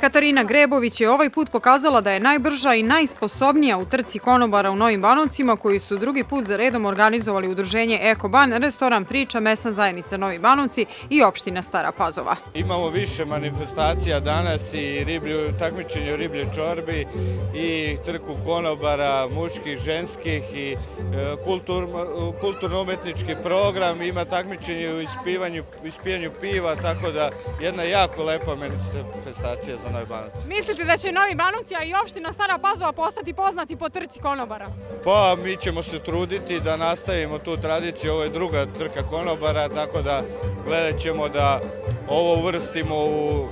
Katarina. Grebović je ovaj put pokazala da je najbrža i najsposobnija u trci konobara u Novim Banovcima koji su drugi put za redom organizovali udruženje Ekoban, restoran Priča, mesna zajednica Novi Banovci i opština Stara Pazova. Imamo više manifestacija danas i riblju, takmičenje riblje čorbi i trku konobara muških, ženskih i e, kultur, kulturno-umetnički program, ima takmičenje u ispivanju, ispijanju piva, tako da jedna jako lepa manifestacija za Novi Banovci. Mislite da će Novi Banovci, a i opština Stara Pazova postati poznati po trci konobara? Pa mi ćemo se truditi da nastavimo tu tradiciju, ovo je druga trka konobara, tako da gledat ćemo da ovo uvrstimo u,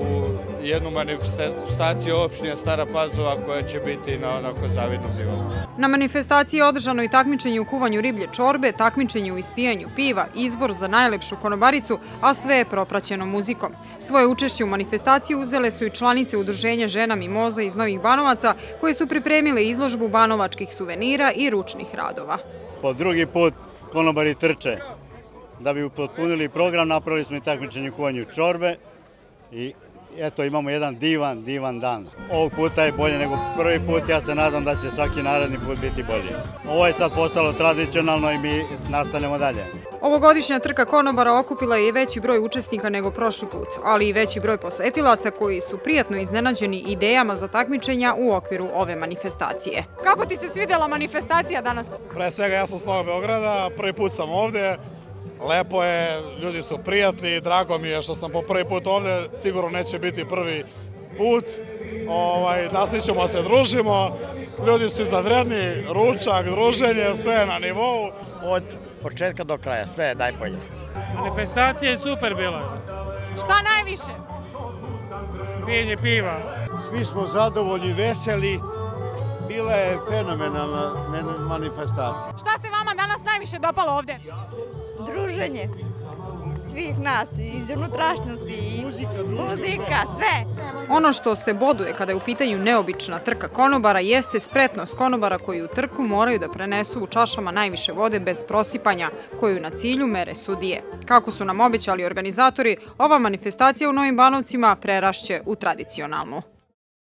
u jednu manifestaciju opštine Stara Pazova koja će biti na onako zavidnom nivou. Na manifestaciji je održano i takmičenje u kuvanju riblje čorbe, takmičenje u ispijanju piva, izbor za najlepšu konobaricu, a sve je propraćeno muzikom. Svoje učešće u manifestaciji uzele su i članice Udruženja žena Mimoza iz Novih Banovaca, koje su pripremile izložbu banovačkih suvenira i ručnih radova. Po drugi put konobari trče. Da bi upotpunili program, napravili smo i takmičenje u kuvanju čorbe i eto imamo jedan divan, divan dan. Ovog puta je bolje nego prvi put, ja se nadam da će svaki naredni put biti bolji. Ovo je sad postalo tradicionalno i mi nastavljamo dalje. Ovogodišnja trka konobara okupila je veći broj učesnika nego prošli put, ali i veći broj posetilaca koji su prijatno iznenađeni idejama za takmičenja u okviru ove manifestacije. Kako ti se svidela manifestacija danas? Pre svega ja sam s Novog Beograda, prvi put sam ovde, Lepo je, ljudi su prijatni, drago mi je što sam po prvi put ovde, sigurno neće biti prvi put. Ovaj, naslićemo se, družimo, ljudi su izadredni, ručak, druženje, sve je na nivou. Od početka do kraja, sve je najbolje. Manifestacija je super bila. Šta najviše? Pijenje piva. Svi smo zadovoljni, veseli, bila je fenomenalna manifestacija. Šta se vama danas najviše dopalo ovde? Druženje svih nas, iz unutrašnjosti, i muzika, sve. Ono što se boduje kada je u pitanju neobična trka konobara jeste spretnost konobara koji u trku moraju da prenesu u čašama najviše vode bez prosipanja, koju na cilju mere sudije. Kako su nam obećali organizatori, ova manifestacija u Novim Banovcima prerašće u tradicionalnu.